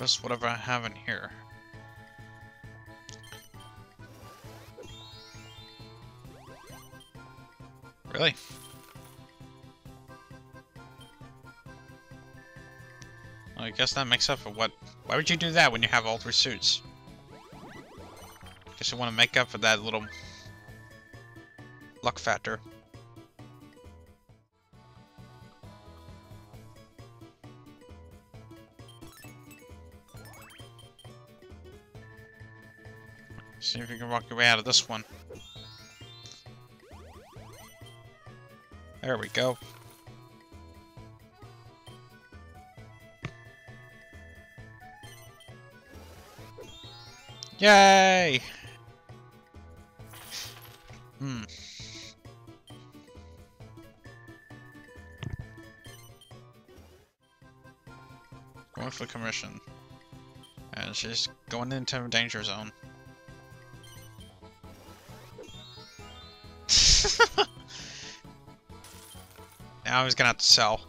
harvest whatever I have in here. Really? Well, I guess that makes up for what... Why would you do that when you have all three suits? Guess you want to make up for that little... luck factor. See if you can walk your way out of this one. There we go. Yay! Hmm. Going for commission. And she's going into a danger zone. Now he's gonna have to sell.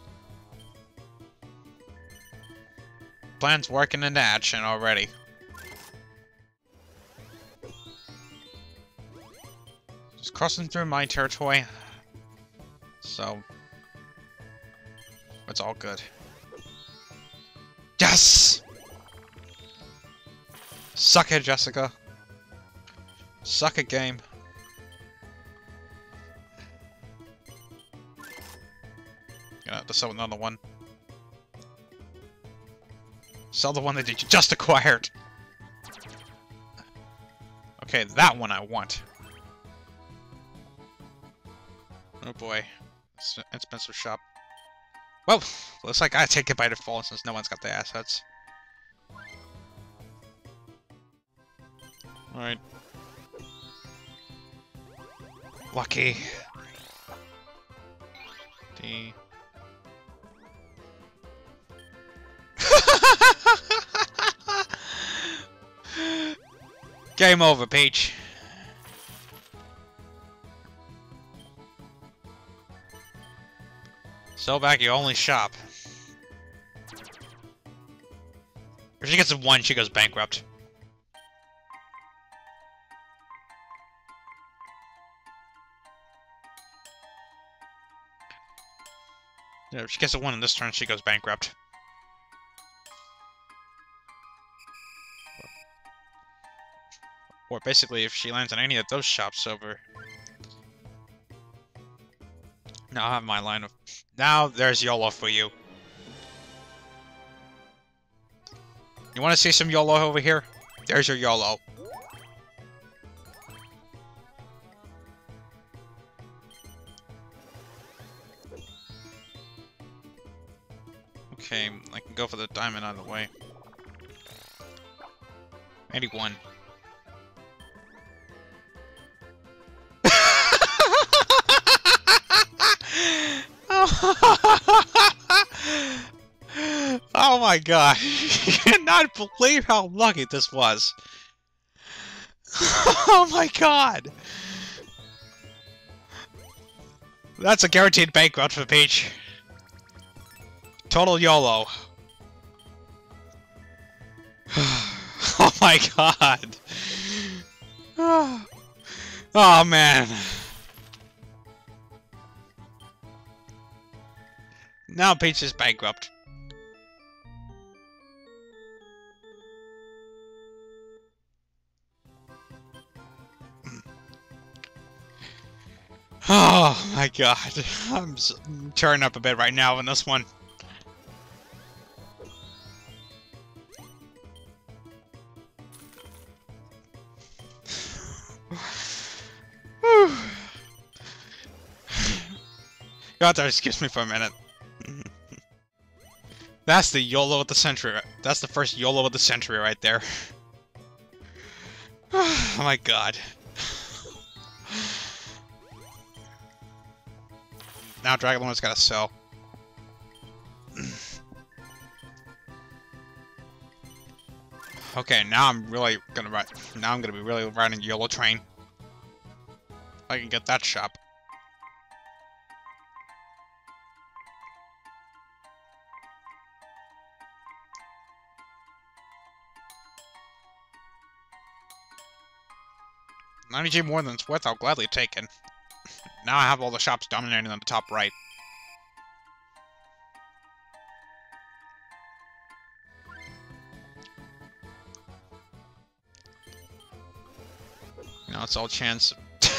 Plan's working into action already. Just crossing through my territory. So... It's all good. Yes! Suck it, Jessica. Suck it, game. Uh, Have to sell another one. Sell the one that you just acquired. Okay, that one I want. Oh boy. It's an expensive shop. Well, looks like I take it by default since no one's got the assets. Alright. Lucky. D. Game over, Peach. Sell back your only shop. If she gets a one, she goes bankrupt. Yeah, if she gets a one in this turn, she goes bankrupt. Or basically, if she lands on any of those shops over... Now I have my line of... Now there's YOLO for you. You want to see some YOLO over here? There's your YOLO. Okay, I can go for the diamond out of the way. 81. oh my god. you cannot believe how lucky this was. oh my god. That's a guaranteed bankrupt for Peach. Total YOLO. oh my god. oh man. Now Peach is bankrupt. Oh my god. I'm turning up a bit right now in this one. God, excuse me for a minute. That's the YOLO of the century. That's the first YOLO of the century right there. oh my god. Now Dragon Lord's gotta sell. okay, now I'm really gonna ride. Now I'm gonna be really riding YOLO train. I can get that shop. 90G more than it's worth, I'll gladly take it. Now I have all the shops dominating on the top right. Now it's all chance.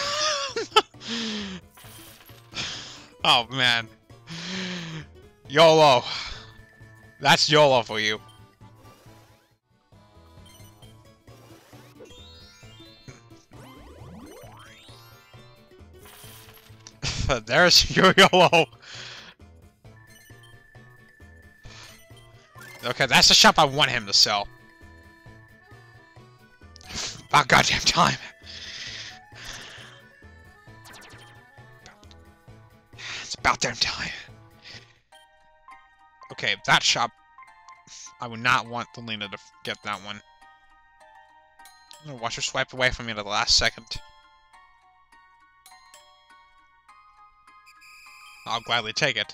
oh man. YOLO. That's YOLO for you. There's your YOLO. Okay, that's the shop I want him to sell. About goddamn time. It's about damn time. Okay, that shop... I would not want the Lena to get that one. Watch her swipe away from me at the last second. I'll gladly take it.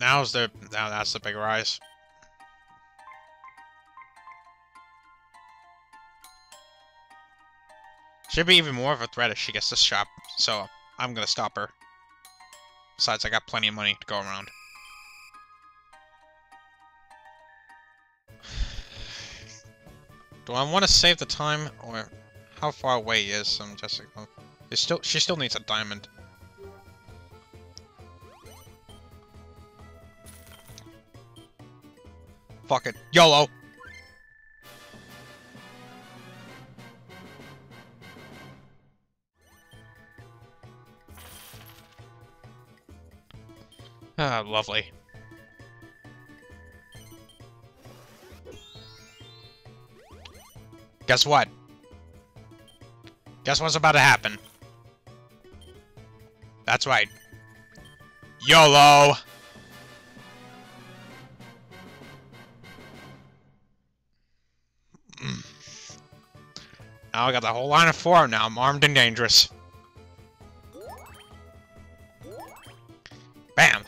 Now's the now that's the big rise. Should be even more of a threat if she gets this shop, so I'm gonna stop her. Besides, I got plenty of money to go around. Do I want to save the time, or how far away is um, Jessica? It's still, she still needs a diamond. Fuck it. YOLO! Ah, lovely. Guess what? Guess what's about to happen? That's right. YOLO! Mm. Now I got the whole line of four now. I'm armed and dangerous. Bam!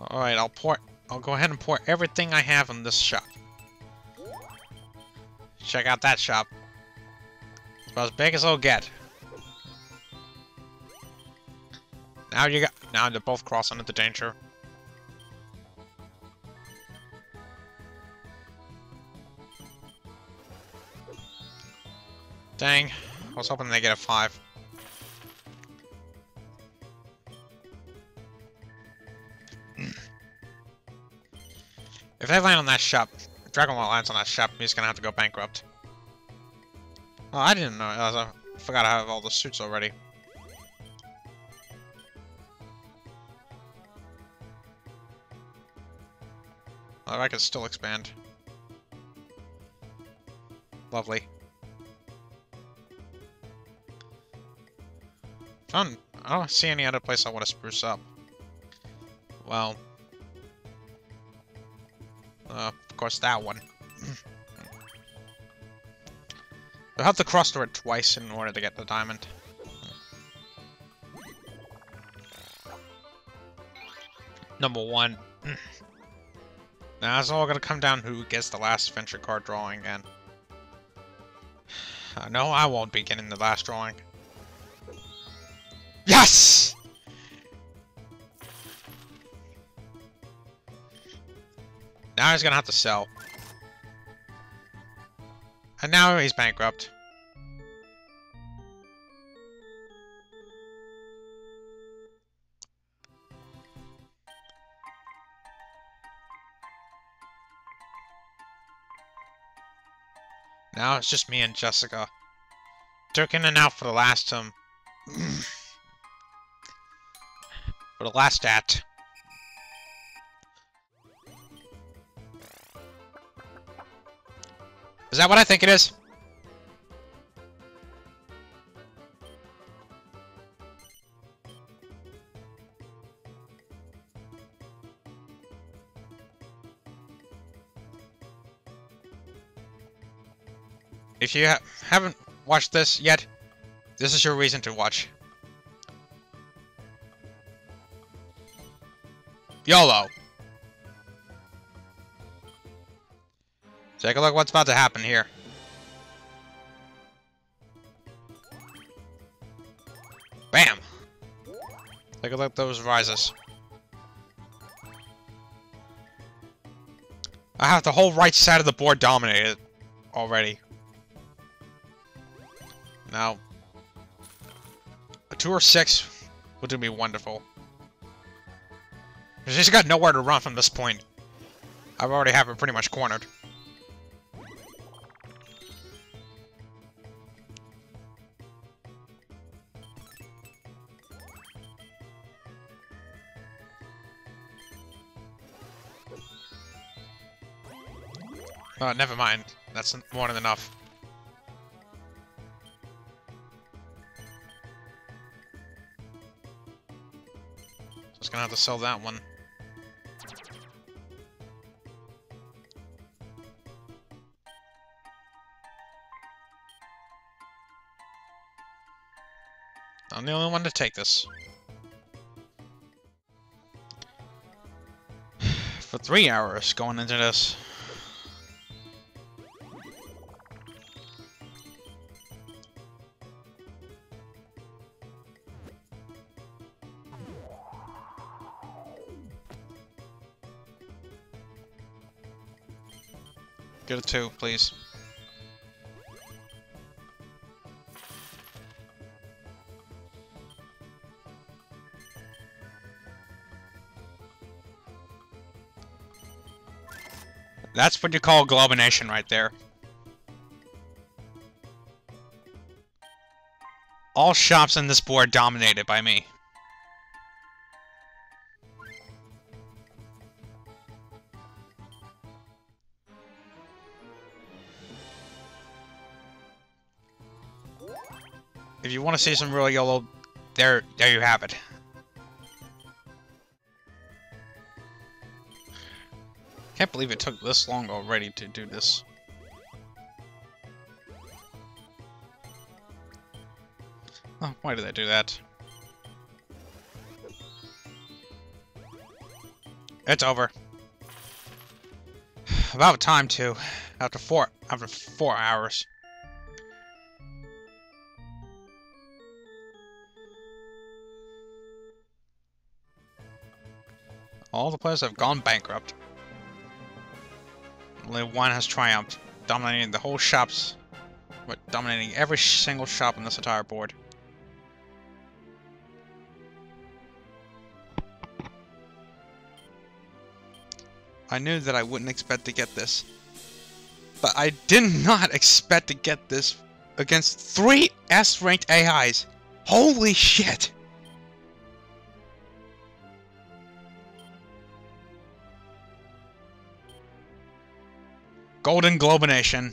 Alright, I'll pour... I'll go ahead and pour everything I have in this shop. Check out that shop. It's about as big as it'll get. Now you got... Now they're both crossing into danger. Dang. I was hoping they get a 5. If they land on that shop, Dragon Lord lands on that shop, he's gonna have to go bankrupt. Oh, I didn't know. I forgot I have all the suits already. I can still expand. Lovely. I don't see any other place I want to spruce up. Well, uh, of course, that one. You'll have to cross through it twice in order to get the diamond. Number one. now it's all gonna come down who gets the last adventure card drawing. Uh, no, I won't be getting the last drawing. Yes! Now he's gonna have to sell. And now he's bankrupt. Now it's just me and Jessica. Took in and out for the last, um... The last at. Is that what I think it is? If you ha haven't watched this yet, this is your reason to watch. YOLO! Take a look what's about to happen here. Bam! Take a look at those rises. I have the whole right side of the board dominated already. Now, a 2 or 6 would do me wonderful. She's got nowhere to run from this point. I've already have her pretty much cornered. Oh, never mind. That's more than enough. Just gonna have to sell that one. I'm the only one to take this. For three hours going into this. Get a two, please. That's what you call globination right there. All shops in this board dominated by me. If you want to see some real yellow, there, there you have it. I can't believe it took this long already to do this. Oh, why did I do that? It's over. About time too. After four after four hours. All the players have gone bankrupt. Only one has triumphed, dominating the whole shops, but dominating every single shop on this entire board. I knew that I wouldn't expect to get this. But I did not expect to get this against three S-ranked AIs. Holy shit! Golden Globination.